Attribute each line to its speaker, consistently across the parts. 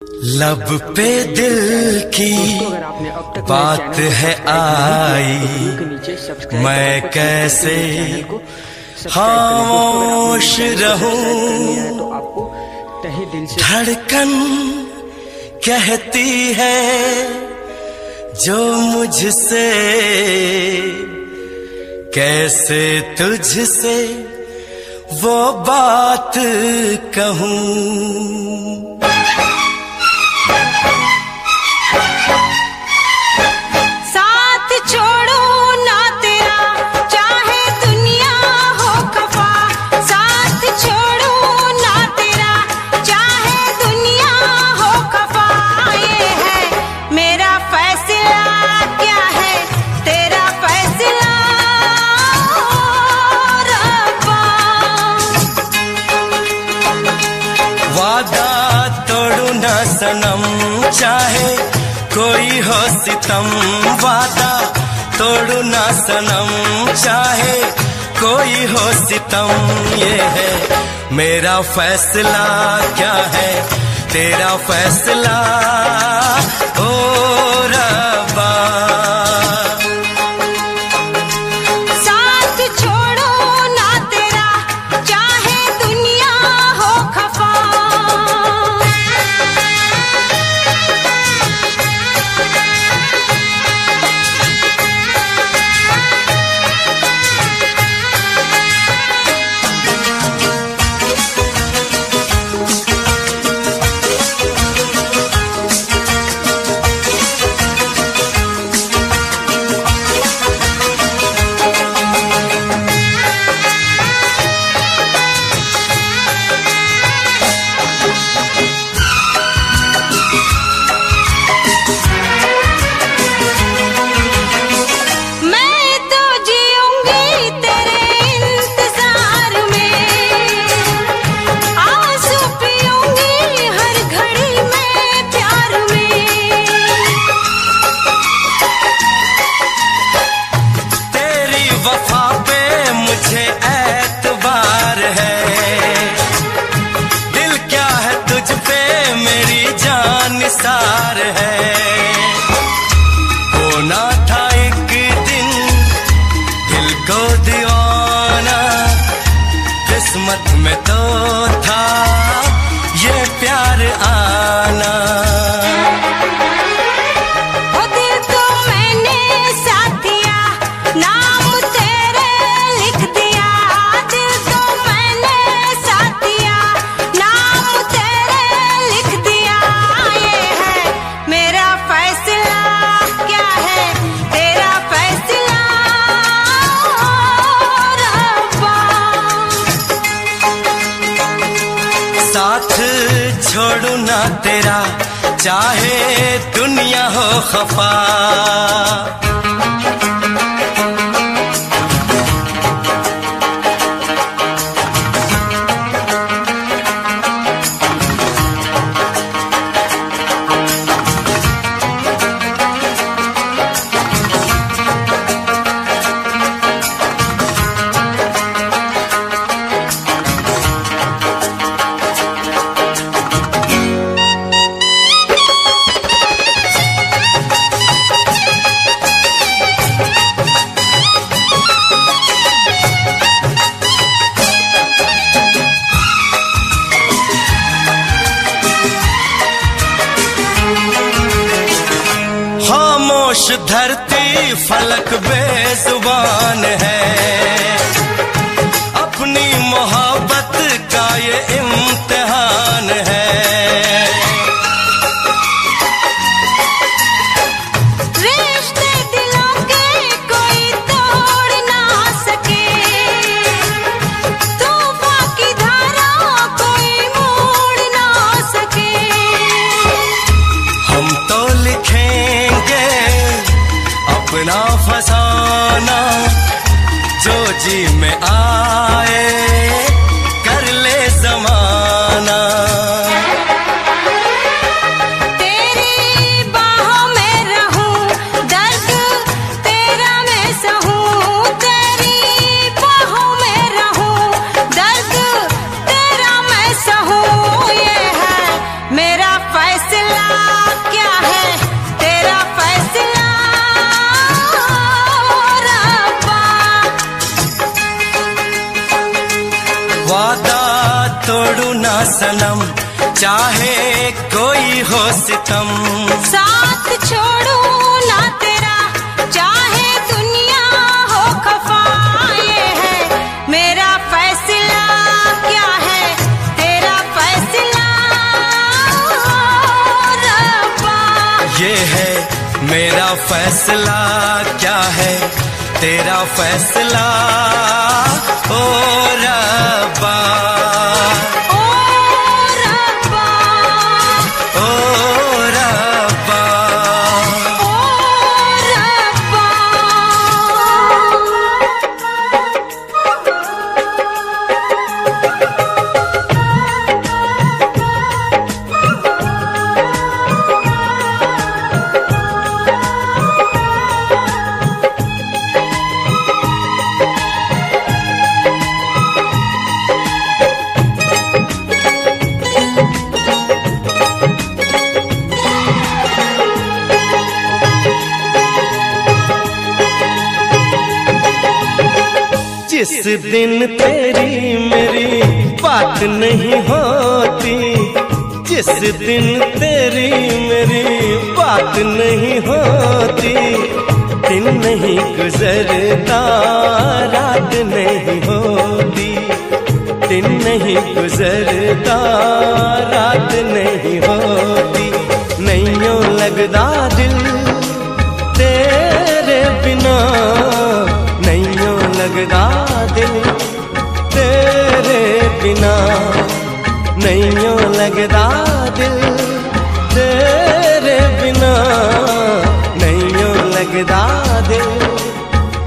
Speaker 1: लब पे दिल की बात है आई। मैं कैसे खामोश रहूँ। धड़कन कहती है जो मुझसे कैसे तुझसे वो बात कहूँ। सितम वादा, तोड़ू ना सनम। चाहे कोई हो सितम, ये है, मेरा फैसला क्या है? तेरा फैसला
Speaker 2: हो रहा
Speaker 1: साथ छोड़ू ना तेरा चाहे दुनिया हो खफा। fast
Speaker 2: जिस दिन तेरी मेरी बात नहीं होती, जिस दिन तेरी मेरी बात नहीं होती, दिन नहीं गुजरता, रात नहीं होती, दिन नहीं गुजरता, रात नहीं होती। नहीं लगदा दिल तेरे बिना
Speaker 1: नहीं लगदा बिना नहीं
Speaker 2: लगदा दिल तेरे बिना। नहीं लगदा दिल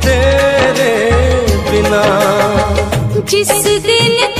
Speaker 2: तेरे बिना।
Speaker 1: जिस दिन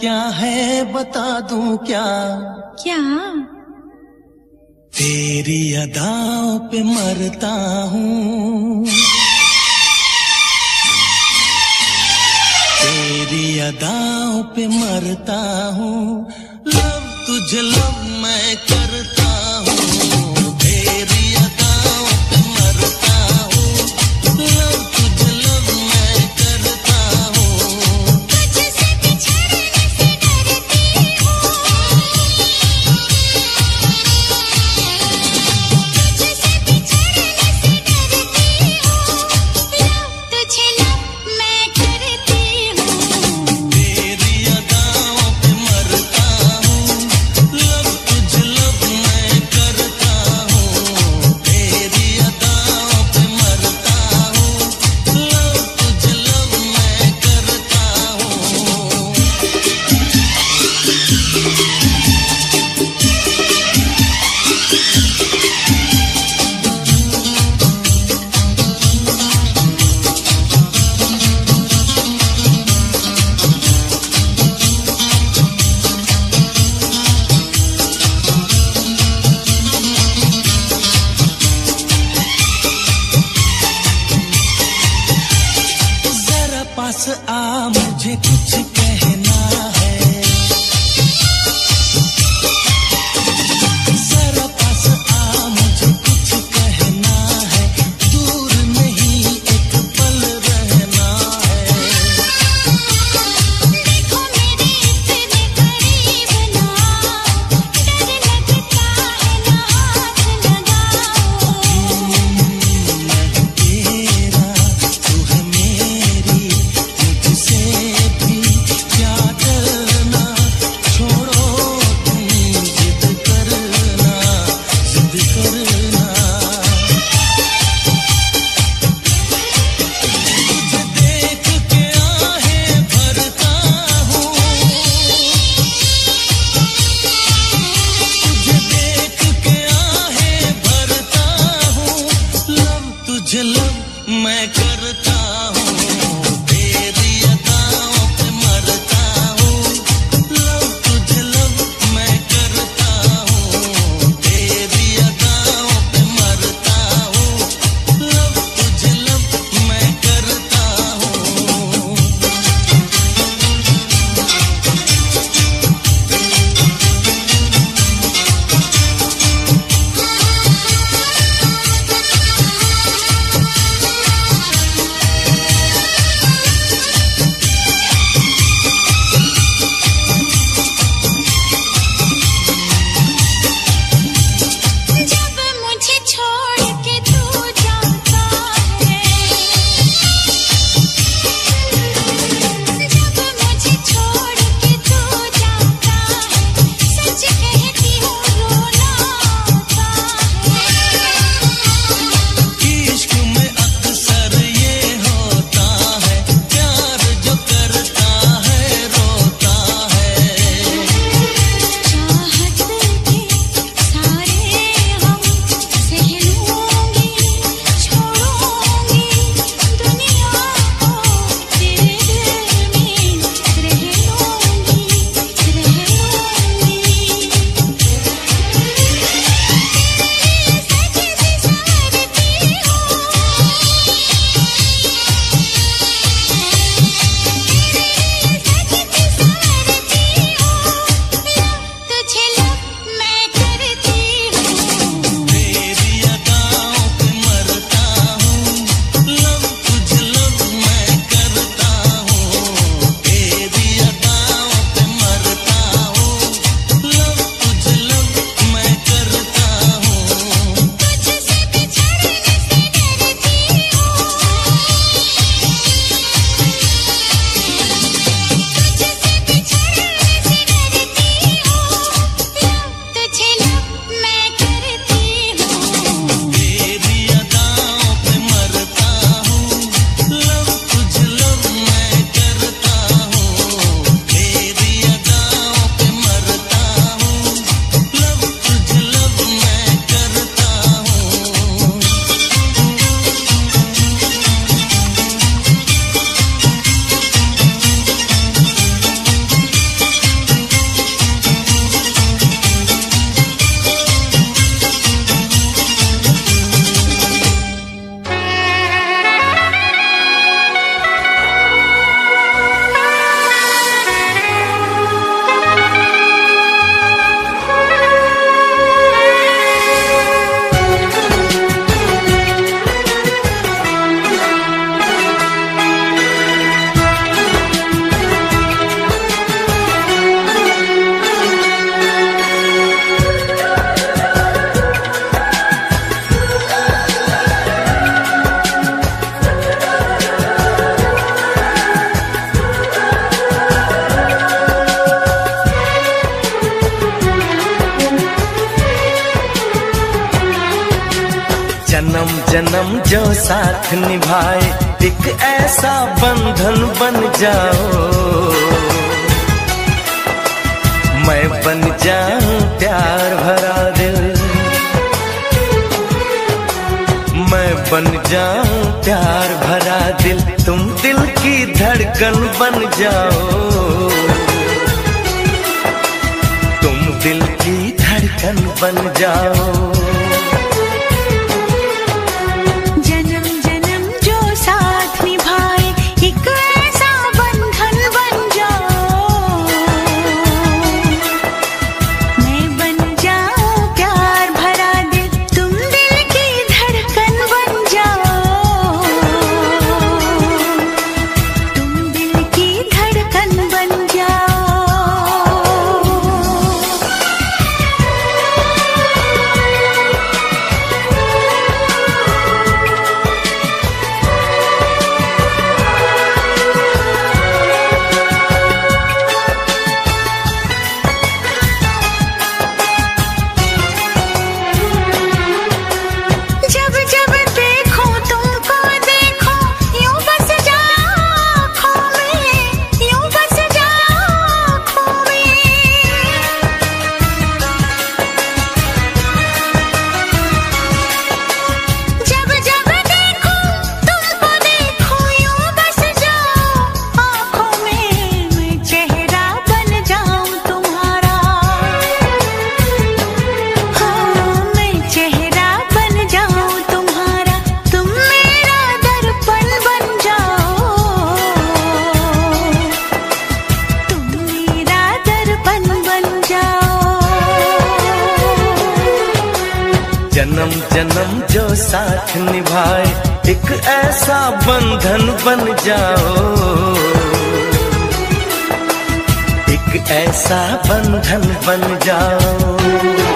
Speaker 1: क्या
Speaker 2: है बता दूँ क्या?
Speaker 1: क्या?
Speaker 2: तेरी अदाओं पे मरता हूँ। तेरी अदाओं पे मरता हूँ। लव तुझे लव मैं करता एक
Speaker 1: ऐसा बंधन बन जाओ।
Speaker 2: एक ऐसा बंधन बन जाओ।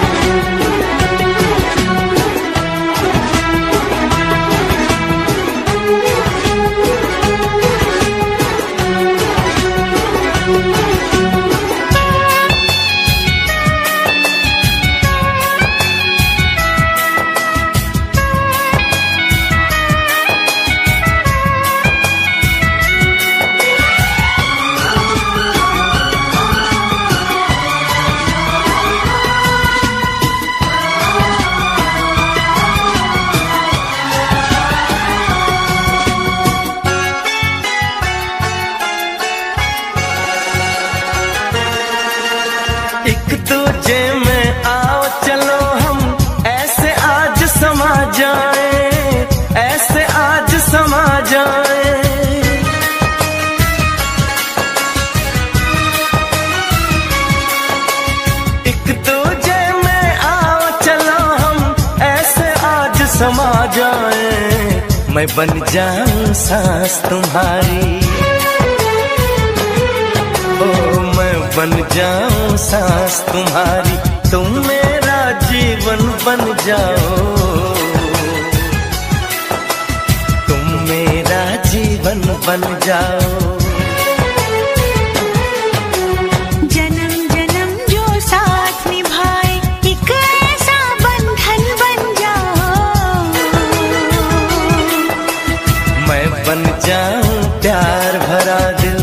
Speaker 2: मैं बन जाऊँ
Speaker 1: सांस तुम्हारी। ओ, मैं बन जाऊँ सांस तुम्हारी। तुम मेरा जीवन बन जाओ। तुम मेरा जीवन बन जाओ। जाऊँ प्यार भरा दिल।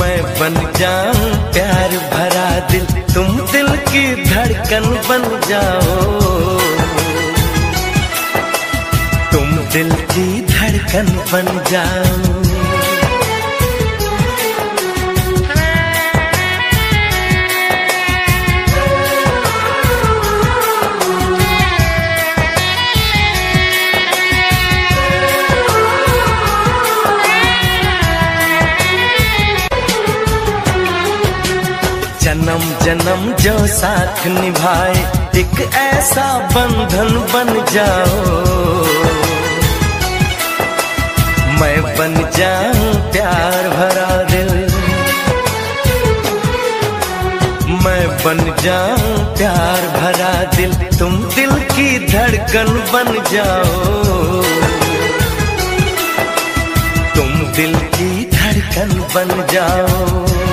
Speaker 1: मैं बन जाऊँ प्यार भरा दिल। तुम दिल की धड़कन बन जाओ। तुम दिल की धड़कन बन जाओ जन्म जन्म जो साथ निभाए, एक ऐसा बंधन बन जाओ। मैं बन जाऊँ प्यार भरा दिल। मैं बन जाऊँ प्यार भरा दिल। तुम दिल की धड़कन बन जाओ। तुम दिल की धड़कन बन जाओ।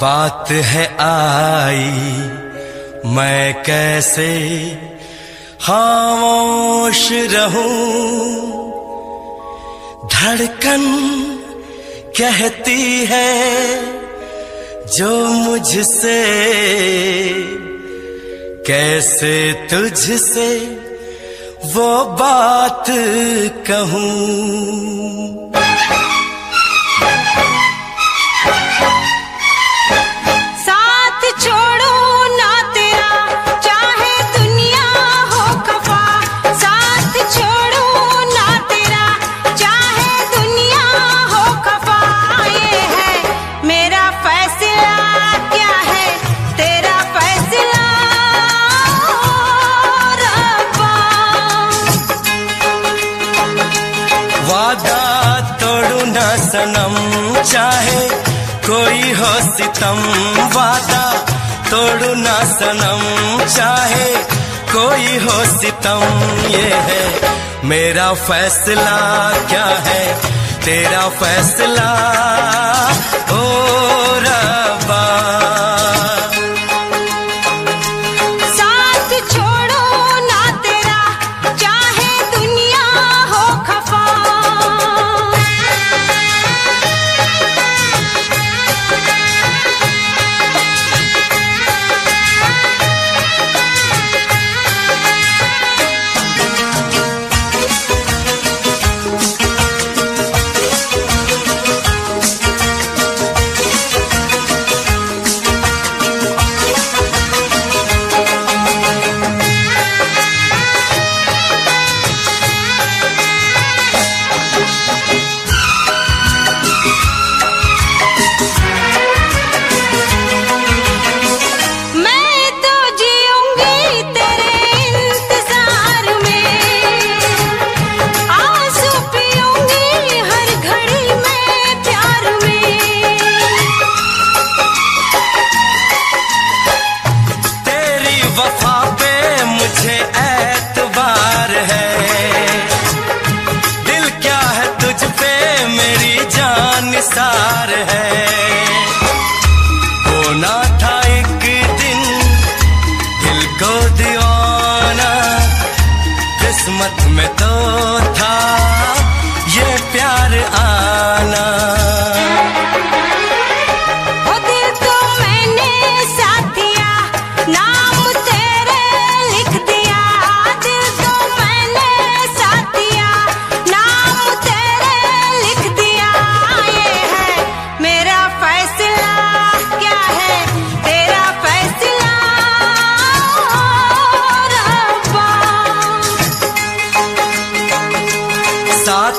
Speaker 1: बात है आई, मैं कैसे खामोश रहूँ? धड़कन कहती है जो मुझसे, कैसे तुझसे वो बात कहूँ? सनम चाहे कोई हो सितम वादा, तोड़ू ना सनम। चाहे कोई हो सितम, ये है मेरा फैसला क्या है? तेरा फैसला हो रहा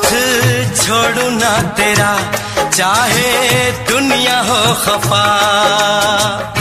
Speaker 3: साथ छोड़ू ना तेरा चाहे दुनिया हो खफा।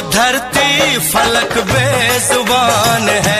Speaker 1: धरती फलक बेजुबान है।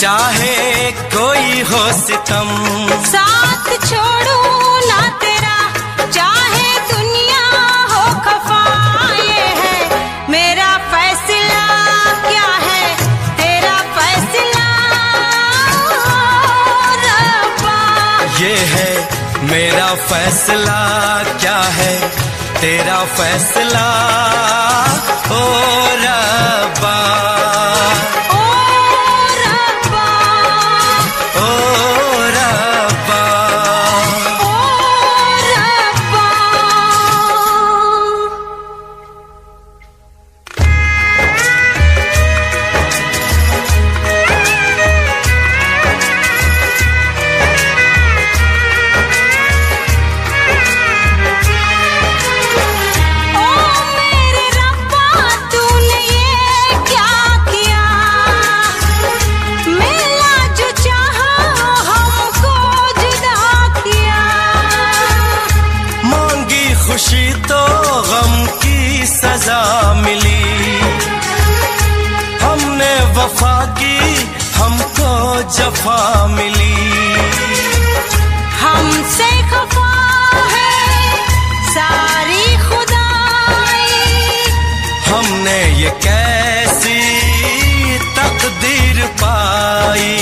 Speaker 1: चाहे कोई हो सितम।
Speaker 2: साथ छोड़ू ना तेरा चाहे दुनिया हो खफा ये है। मेरा फैसला क्या है? तेरा फैसला रब्बा।
Speaker 1: ये है मेरा फैसला क्या है? तेरा फैसला ओ रब्बा। सजा मिली। हमने वफा की हमको जफा मिली।
Speaker 2: हमसे खफा है सारी खुदाई।
Speaker 1: हमने ये कैसी तकदीर पाई।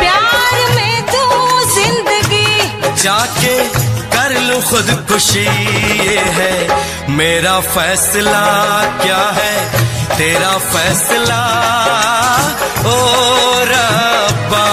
Speaker 2: प्यार में तू ज़िंदगी
Speaker 1: जाके लूँ खुदकुशी ये है। मेरा फैसला क्या है? तेरा फैसला ओ रब्बा।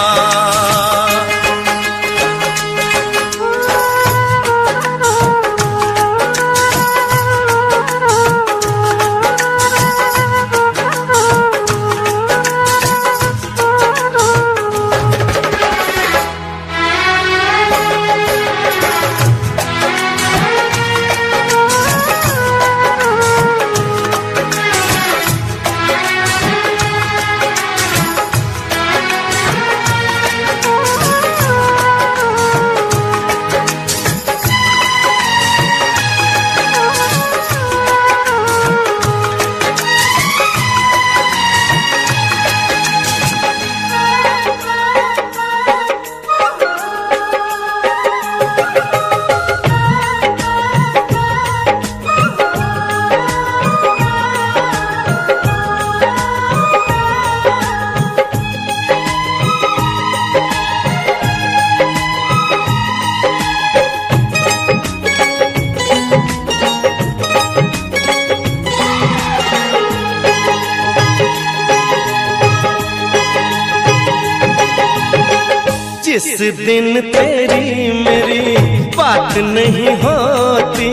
Speaker 1: दिन तेरी मेरी बात नहीं होती,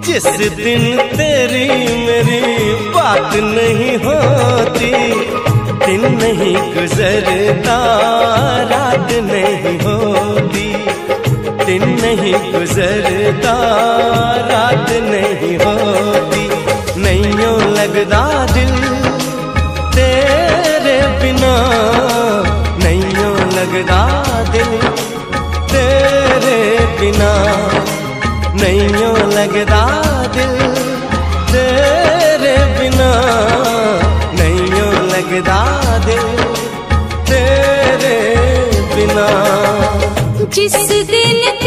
Speaker 1: जिस दिन तेरी मेरी बात नहीं होती, दिन नहीं गुजरता, रात नहीं होती, दिन नहीं गुजरता, रात नहीं होती। नहीं लगता दिल
Speaker 2: मेरा दिल तेरे बिना। नहीं लगदा दिल तेरे बिना। नहीं लगदा दिल तेरे बिना।
Speaker 4: जिस दिन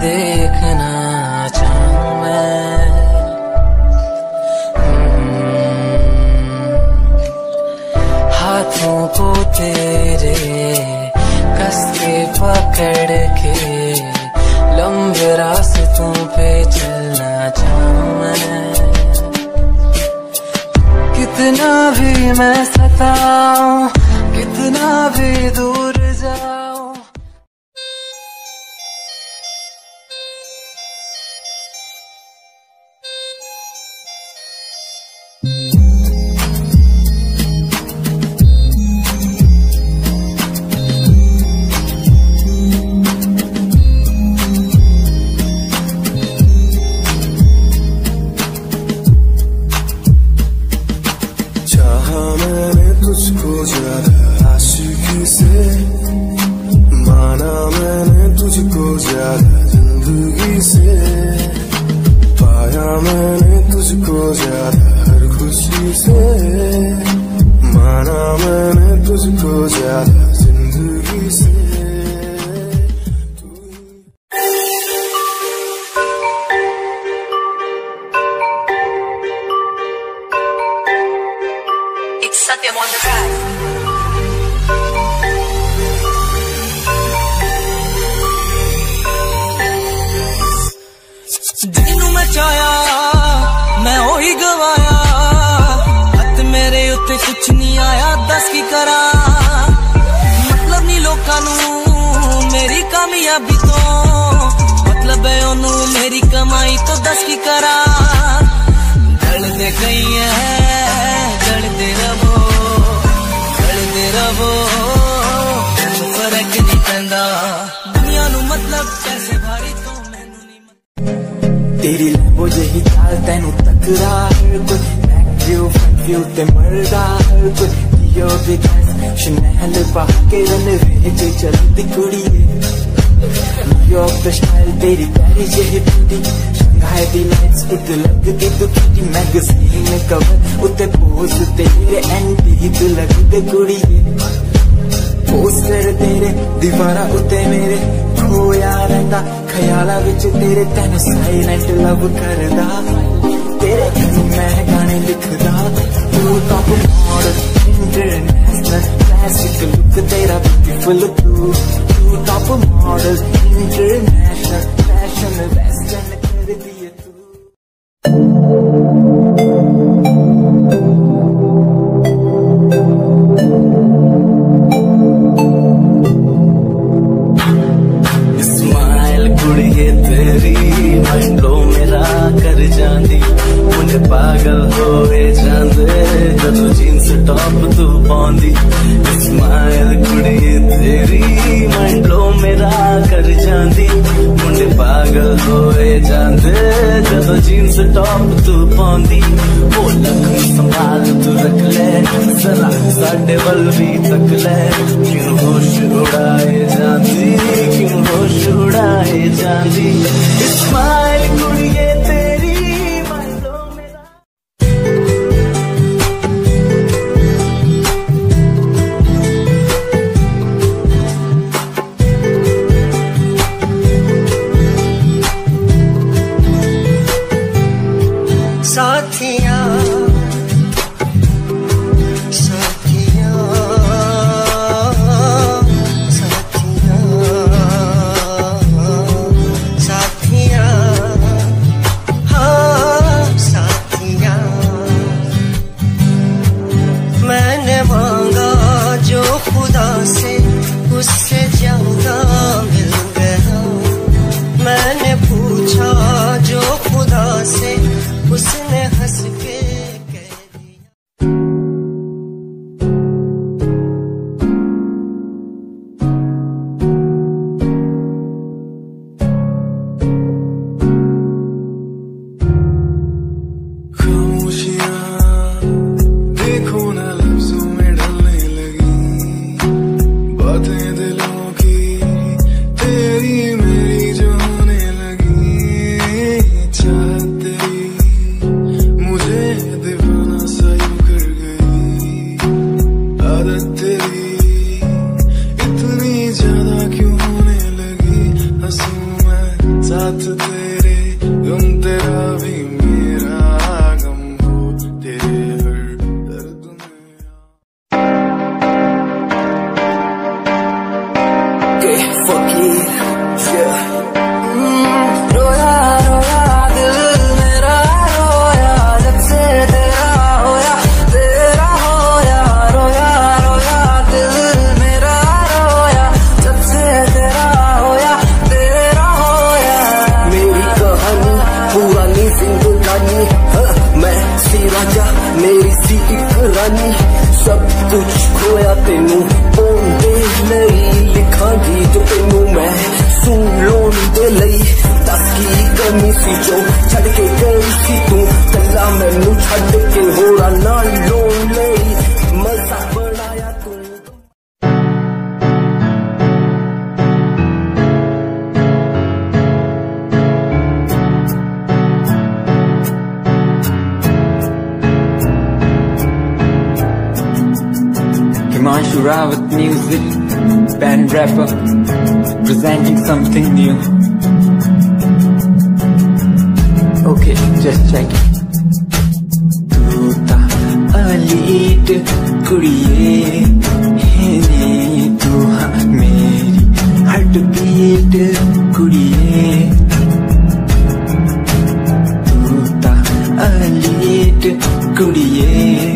Speaker 4: de पलवी तक ले क्यों होश उड़ाए जाती क्यों होश उड़ाए जाती स्माइल
Speaker 5: को
Speaker 6: Himanshu Rawat music, band rapper, presenting something new. Okay, just check it. तू ता अलीट कुड़िए है नी तू हाँ मेरी हार्ट बीट कुड़िए तू ता अलीट कुड़िए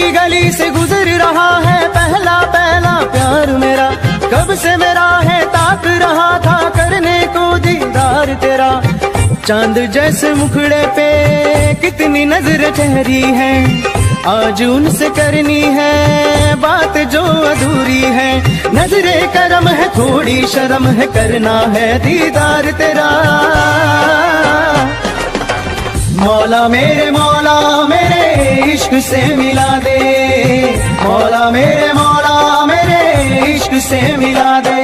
Speaker 7: की
Speaker 8: गली से गुजर रहा है, पहला पहला प्यार मेरा। कब से मेरा है, ताक रहा था करने को दीदार तेरा। चाँद जैसे मुखड़े पे कितनी नज़र ठहरी है। आज उनसे करनी है बात जो अधूरी है। नजरे करम है, थोड़ी शर्म है, करना है दीदार तेरा। मौला मेरे मौला मेरे इश्क से मिला दे। मौला मेरे मौला मेरे इश्क से मिला दे।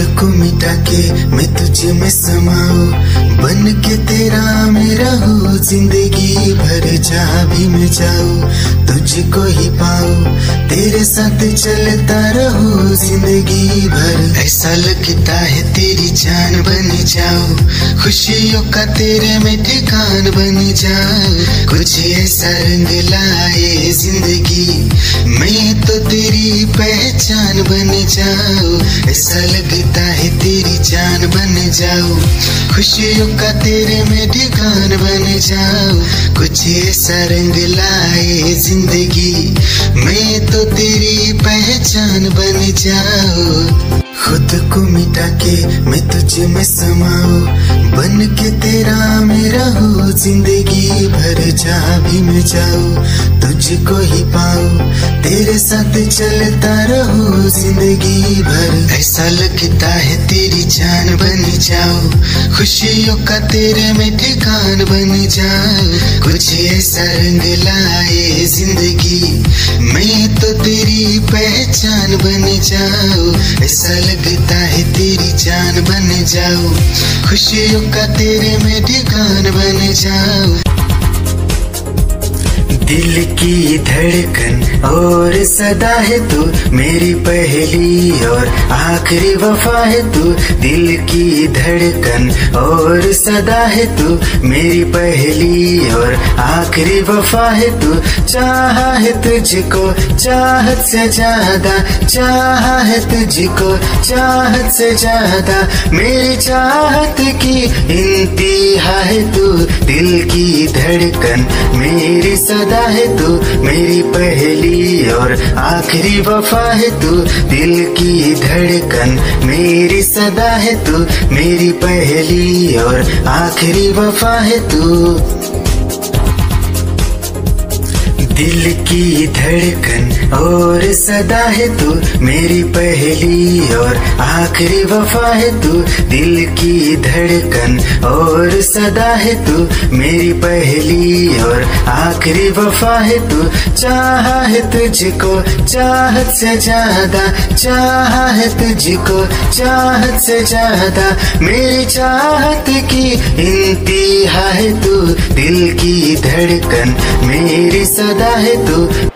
Speaker 9: खुद को मिटा के मैं तुझ में समाऊं। बन के तेरा मैं रहूँ ज़िंदगी भर जहाँ भी मैं जाऊँ, तुझको ही पाऊँ। तेरे साथ चलता रहूँ, ज़िंदगी भर। ऐसा लगता है तेरी जान बन जाऊँ। खुशियों का तेरे में ठिकान बन जाऊँ। कुछ ऐसा रंग लाए ज़िंदगी। मैं तो तेरी पहचान बन जाऊँ। ऐसा लगता है तेरी जान बन जाओ। खुशियों का तेरे में ठिकान बन जाओ। कुछ ऐसा रंग लाए ज़िंदगी मैं तो तेरी पहचान बन जाऊँ खुद को मिटा के मैं तुझ में समाऊं। बन के तेरा मैं रहूँ ज़िंदगी भर जहाँ भी मैं जाऊँ। तुझको ही पाऊँ, तेरे साथ चलता रहूँ, ज़िंदगी भर। ऐसा लगता है तेरी जान बन जाऊँ। खुशियों का तेरे में ठिकान बन जाऊँ। कुछ ऐसा रंग लाए ज़िंदगी, मैं तो तेरी पहचान बन जाऊँ। ऐसा लगता है तेरी जान बन जाओ। खुशियों का तेरे में ठिकान बन जाऊँ दिल की धड़कन, और सदा है तू मेरी पहली और आखिरी वफा है तू। दिल की धड़कन, और सदा है तू मेरी पहली और आखिरी वफा है तू। चाहा है तुझको, चाहत से ज़्यादा, चाह है तुझको, चाहत से ज़्यादा। मेरी चाहत की इंतहा है तू, दिल की धड़कन, मेरी सदा है तू, मेरी पहली और आखिरी वफा है तू। दिल की धड़कन मेरी सदा है तू, मेरी पहली और आखिरी वफा है तू। दिल की धड़कन और सदा है तू मेरी पहली और आखिरी वफा है तू दिल की धड़कन। और सदा है तू मेरी पहली और आखिरी वफा है तू। चाहा है तुझको चाहत से ज़्यादा, चाहा है तुझको चाहत से ज़्यादा। मेरी चाहत की इंतहा है तू दिल की धड़कन। मेरी सदा है तू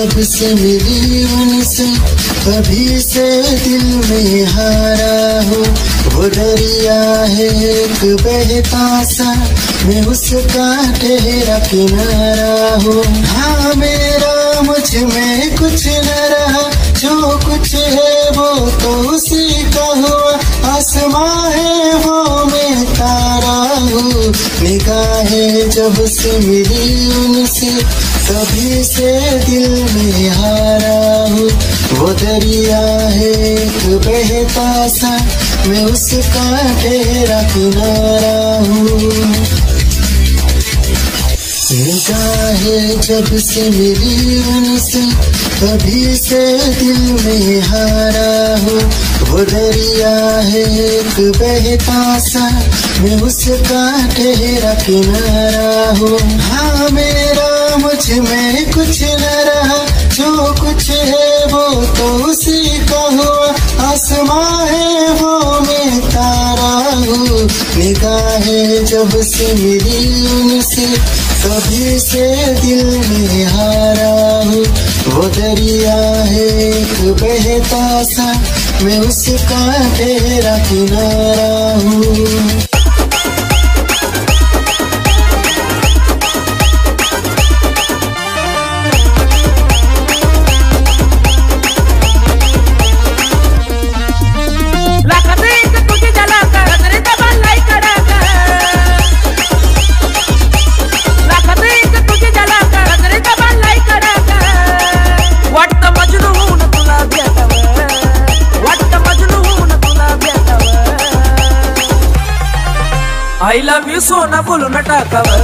Speaker 9: जब से मिली उनसे, तभी से दिल में हारा हूँ। वो दरिया है एक बहता सा, मैं उसका ठहरा किनारा हूँ। हाँ मेरा, मुझमें कुछ न रहा, जो कुछ है वो तो उसी का हुआ। आसमां है वो मैं तारा हूँ। निगाहें जब से मिली उनसे, तभी से दरिया है एक बहता सा मैं उसका ठहरा किनारा हूँ।
Speaker 10: निगाहें जब से मिली उनसे, तभी से दिल में हारा हूँ। वो दरिया है एक बहता सा मैं उसका ठहरा किनारा हूँ। हाँ मेरा, मुझमें कुछ न जो कुछ है वो तो उसी का हुआ। आसमां है वो मैं तारा हूँ। निगाहें जब से मिली उनसे कभी से दिल में हारा हूँ। वो दरिया है एक बहता सा, मैं उसका तेरा किनारा हूँ।
Speaker 9: సోనా బోలు నటాకవా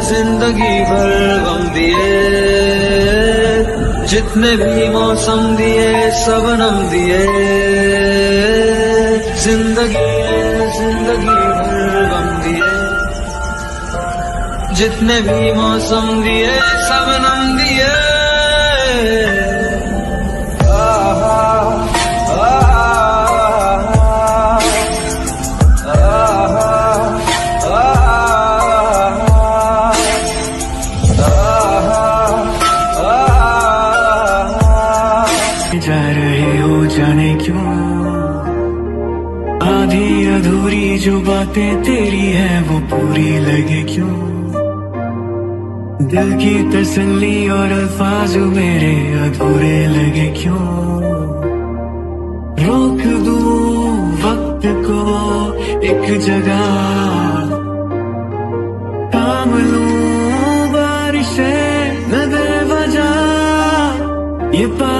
Speaker 9: ज़िंदगी भर गम दिए। जितने भी मौसम दिए सबनम दिए। ज़िंदगी ज़िंदगी भर गम दिए। जितने भी मौसम दिए सबनम
Speaker 1: बातें तेरी है, वो पूरी लगे क्यों? दिल की तसल्ली और अल्फाज मेरे अधूरे लगे क्यों? रोक दूँ वक्त को एक जगह। थाम लूँ बारिशें न दे वजह। ये पागलपन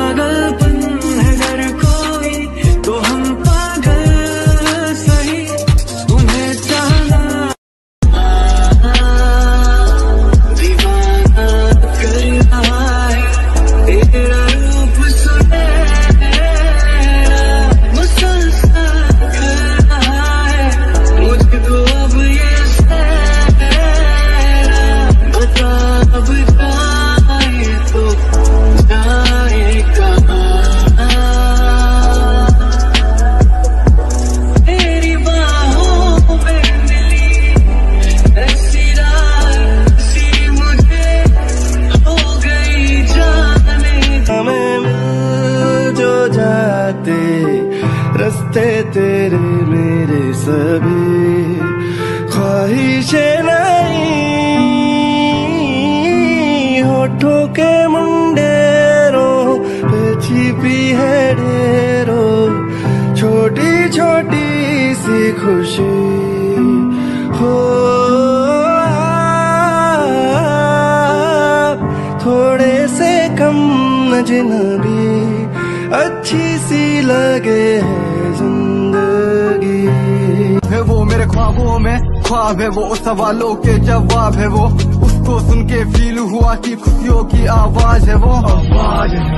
Speaker 11: जवाब है वो। उसको सुन के फील हुआ कि खुशियों की आवाज़ है वो। आवाज़ है।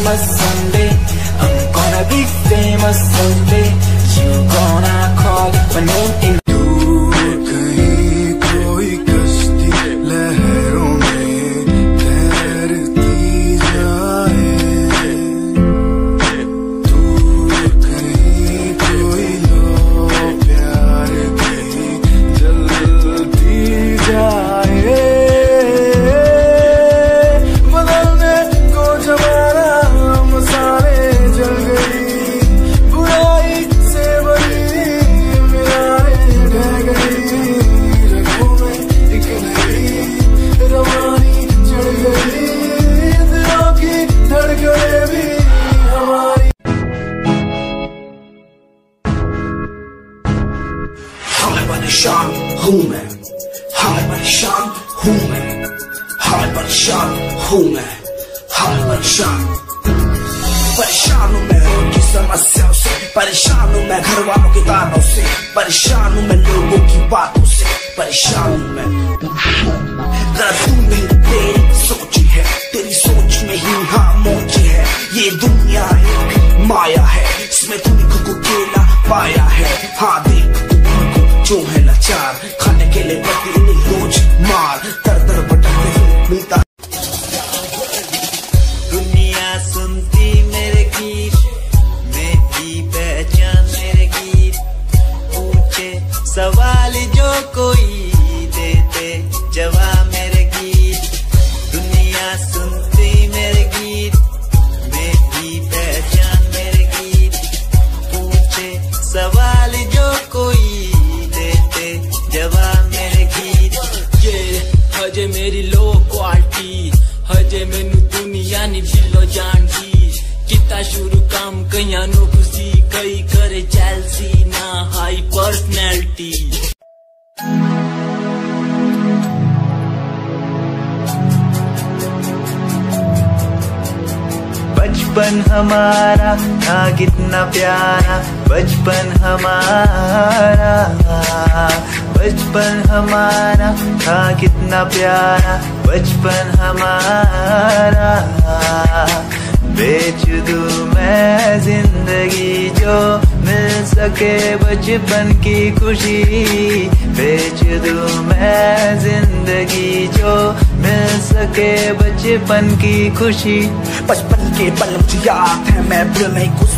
Speaker 12: famous someday I'm gonna be famous someday You gonna call my name
Speaker 13: खुशी।
Speaker 14: बचपन के
Speaker 15: पल मुझे याद है मैं भी नहीं खुश